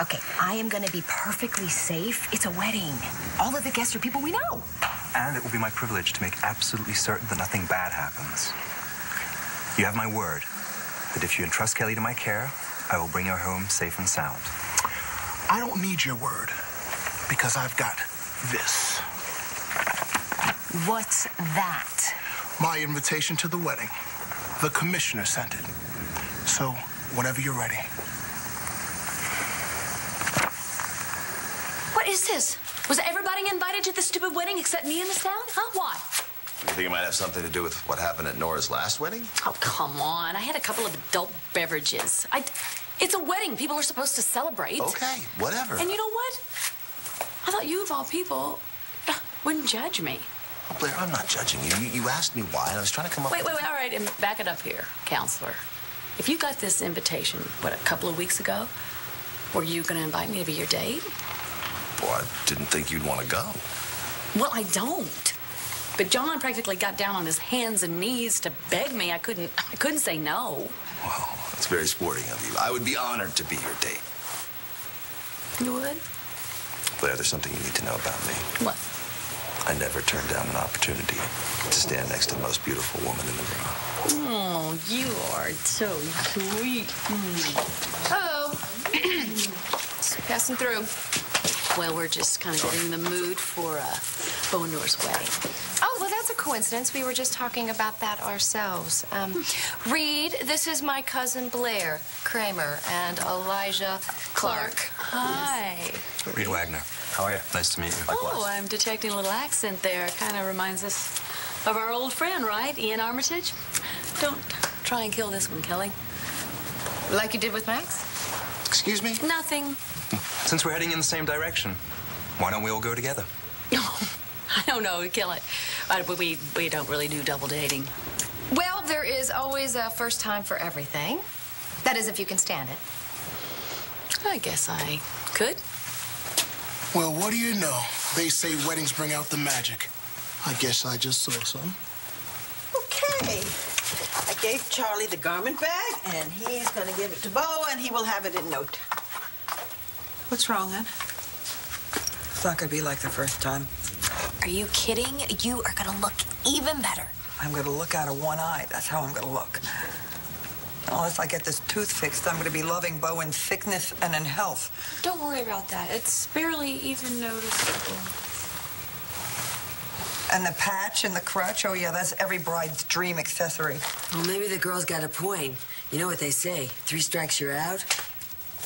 Okay, I am gonna be perfectly safe. It's a wedding. All of the guests are people we know. And it will be my privilege to make absolutely certain that nothing bad happens. You have my word that if you entrust Kelly to my care, I will bring her home safe and sound. I don't need your word because I've got this. What's that? My invitation to the wedding. The commissioner sent it. So, whenever you're ready. Is this? Was everybody invited to the stupid wedding except me in this town? Huh? Why? You think it might have something to do with what happened at Nora's last wedding? Oh, come on. I had a couple of adult beverages. I, it's a wedding. People are supposed to celebrate. Okay, whatever. And you know what? I thought you, of all people, uh, wouldn't judge me. Oh, Blair, I'm not judging you. you. You asked me why, and I was trying to come up Wait, with... wait, wait. All right, and back it up here, counselor. If you got this invitation, what, a couple of weeks ago, were you going to invite me to be your date? Boy, I didn't think you'd want to go. Well, I don't. But John practically got down on his hands and knees to beg me. I couldn't. I couldn't say no. Well, it's very sporting of you. I would be honored to be your date. You would? Blair, there's something you need to know about me. What? I never turn down an opportunity to stand next to the most beautiful woman in the room. Oh, you are so sweet. Oh, Just passing through. Well, we're just kind of getting the mood for uh, Bo and Nora's wedding. Oh, well, that's a coincidence. We were just talking about that ourselves. Um, Reed, this is my cousin Blair Cramer and Elijah Clarke. Hi. Reed Wagner. How are you? Nice to meet you. Oh, I'm detecting a little accent there. Kind of reminds us of our old friend, right? Ian Armitage. Don't try and kill this one, Kelly. Like you did with Max? Excuse me? Nothing. Since we're heading in the same direction, why don't we all go together? No. I don't know. Kill it. Uh, we we don't really do double dating. Well, there is always a first time for everything. That is, if you can stand it. I guess I could. Well, what do you know? They say weddings bring out the magic. I guess I just saw some. Okay. I gave Charlie the garment bag, and he's going to give it to Bo, and he will have it in no time. What's wrong, then? It's not gonna be like the first time. Are you kidding? You are gonna look even better. I'm gonna look out of one eye. That's how I'm gonna look. Unless I get this tooth fixed, I'm gonna be loving Bo in sickness and in health. Don't worry about that. It's barely even noticeable. And the patch and the crutch, oh yeah, that's every bride's dream accessory. Well, maybe the girl's got a point. You know what they say three strikes, you're out.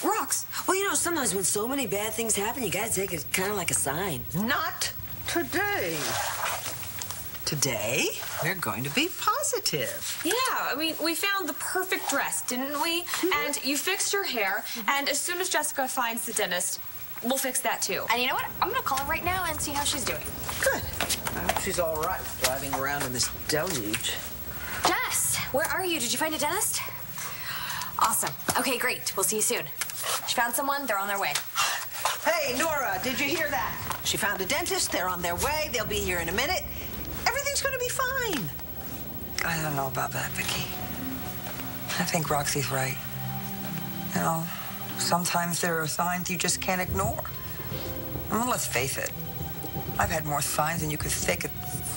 Rocks. Well, you know, sometimes when so many bad things happen, you gotta take it kind of like a sign. Not today. Today, we're going to be positive. Yeah, I mean, we found the perfect dress, didn't we? Mm-hmm. And you fixed your hair, mm-hmm. and as soon as Jessica finds the dentist, we'll fix that too. And you know what? I'm gonna call her right now and see how she's doing. Good. I hope she's all right driving around in this deluge. Jess, where are you? Did you find a dentist? Awesome. Okay, great. We'll see you soon. She found someone. They're on their way. Hey, Nora, did you hear that? She found a dentist. They're on their way. They'll be here in a minute. Everything's going to be fine. I don't know about that, Viki. I think Roxy's right. You know, sometimes there are signs you just can't ignore. I mean, let's face it. I've had more signs than you could stick.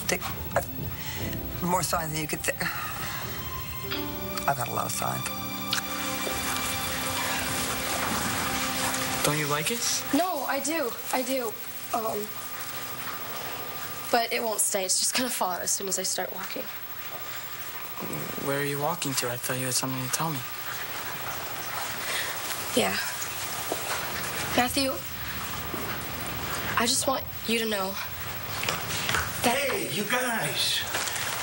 stick I've, uh, more signs than you could. think. I've had a lot of signs. Don't you like it? No, I do. I do. Um, but it won't stay. It's just gonna fall out as soon as I start walking. Where are you walking to? I thought you had something to tell me. Yeah. Matthew, I just want you to know that. Hey, you guys.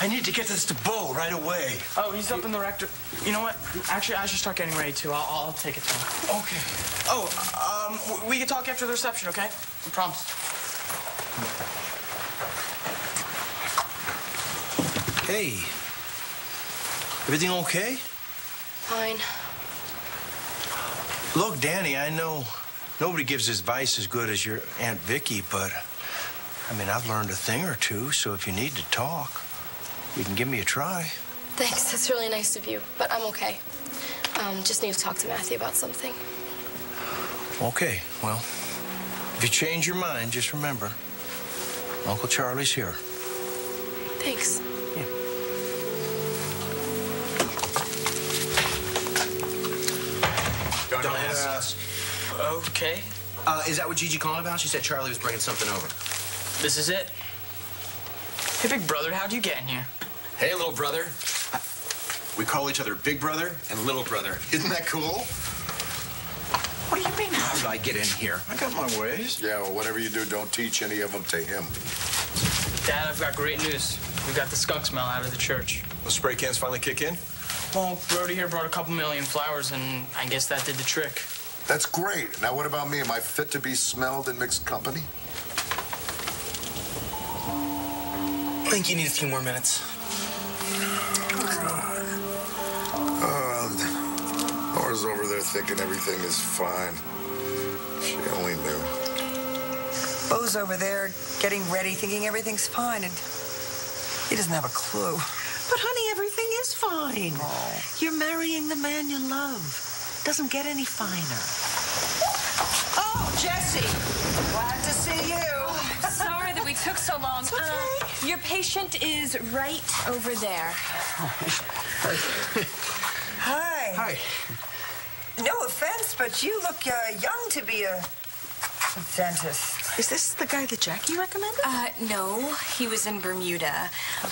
I need to get this to Bo right away. Oh, he's up in the rector. You know what? Actually, I should start getting ready too. I'll, I'll take it to him. Okay. Oh, um, we can talk after the reception, okay? I promise. Hey. Everything okay? Fine. Look, Dani, I know nobody gives advice as good as your Aunt Viki, but I mean, I've learned a thing or two, so if you need to talk, you can give me a try. Thanks. That's really nice of you. But I'm okay. Um, just need to talk to Matthew about something. Okay, well, if you change your mind, just remember, Uncle Charlie's here. Thanks. Don't, Don't ask. ask. Okay. Uh, is that what Gigi called about? She said Charlie was bringing something over. This is it. Hey, big brother, how'd you get in here? Hey, little brother. We call each other big brother and little brother. Isn't that cool? What do you mean, how did I get in here? I got my ways. Yeah, well, whatever you do, don't teach any of them to him. Dad, I've got great news. We got the skunk smell out of the church. The spray cans finally kick in? Well, Brody here brought a couple million flowers, and I guess that did the trick. That's great. Now, what about me? Am I fit to be smelled in mixed company? I think you need a few more minutes. Uh, Laura's over there thinking everything is fine. She only knew. Bo's over there getting ready, thinking everything's fine, and he doesn't have a clue. But, honey, everything is fine. You're marrying the man you love. Doesn't get any finer. Oh, Jesse! Glad to see you. Sorry took so long. Uh, your patient is right over there. Hi. Hi. No offense, but you look uh, young to be a dentist. Is this the guy that Jackie recommended? Uh, no, he was in Bermuda.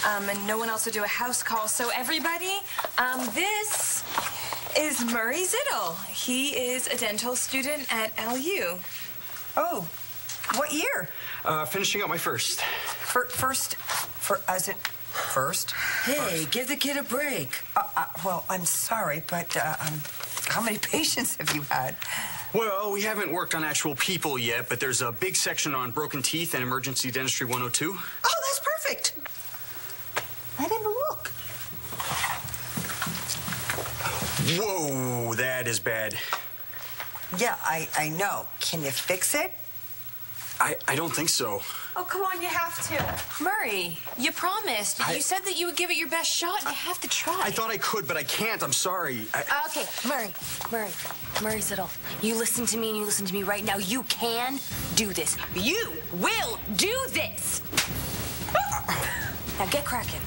Um, and no one else would do a house call. So, everybody, um, this is Murray Zittle. He is a dental student at LU. Oh, what year? Uh, finishing up my first. For, first, for, is it first? Hey, give the kid a break. Uh, uh, well, I'm sorry, but uh, um, how many patients have you had? Well, we haven't worked on actual people yet, but there's a big section on broken teeth and emergency dentistry 102. Oh, that's perfect. I didn't look. Whoa, that is bad. Yeah, I, I know. Can you fix it? I, I don't think so. Oh, come on, you have to. Murray, you promised. I- You said that you would give it your best shot. You have to try. I thought I could, but I can't. I'm sorry. I, Okay, Murray, Murray, Murray Zittle. You listen to me and you listen to me right now. You can do this. You will do this. Uh, uh. now get cracking.